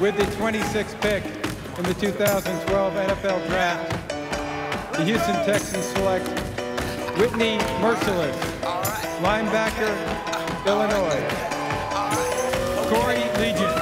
With the 26th pick in the 2012 NFL Draft, the Houston Texans select Whitney Mercilus, linebacker, Illinois. Corey Liuget,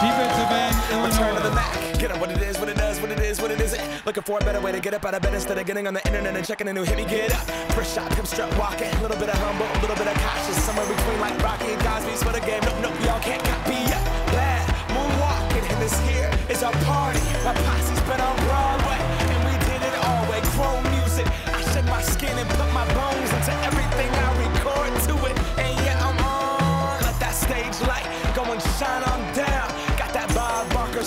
defensive end, Return to the Illinois. Get up what it is, what it does, what it is, what it isn't. Looking for a better way to get up out of bed instead of getting on the internet and checking a new hit. Me get up. First shot, come strut walking. A little bit of humble, a little bit of cautious. Somewhere between like Rocky and Cosby's for the game. Nope, nope, y'all can't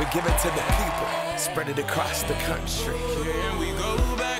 We give it to the people, spread it across the country. Here we go back.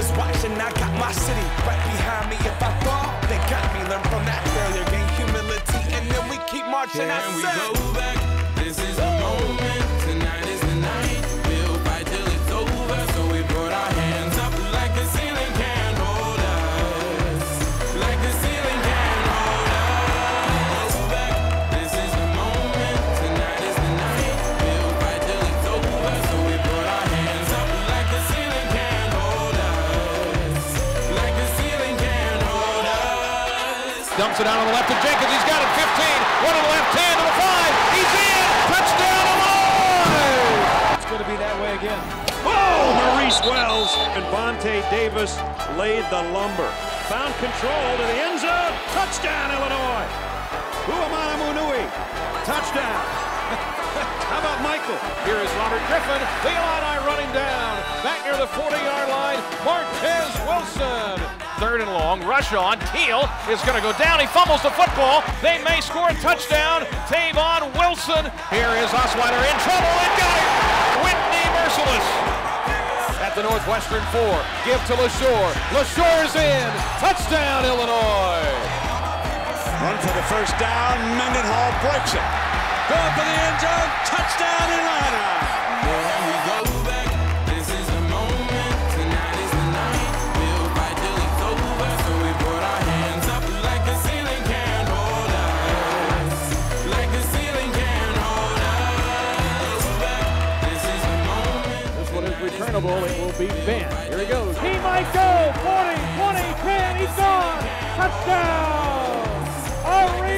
watching. I got my city right behind me. If I fall, they got me. Learn from that failure, gain humility, and then we keep marching. I Can we go Dumps it out on the left to Jenkins. He's got it. 15. One to the left, 10 to the 5. He's in. Touchdown, Illinois! It's going to be that way again. Oh, Maurice Wells and Vontae Davis laid the lumber. Found control to the end zone. Touchdown, Illinois. Huamana Munui. Touchdown. How about Michael? Here is Robert Griffin. The Illini running down. Back near the 40-yard line. Martez Wilson. Third and long. Rush on. Teal is going to go down. He fumbles the football. They may score a touchdown. Tavon Wilson. Here is Osweiler in trouble and got it. Whitney Mercilus. At the Northwestern four. Give to Leshoure. Leshoure's in. Touchdown, Illinois. Run for the first down. Mendenhall breaks it. Going for the end zone. Touchdown, It will be Van. Here he goes. He might go. 40, 20, 10. He's gone. Touchdown. Arena.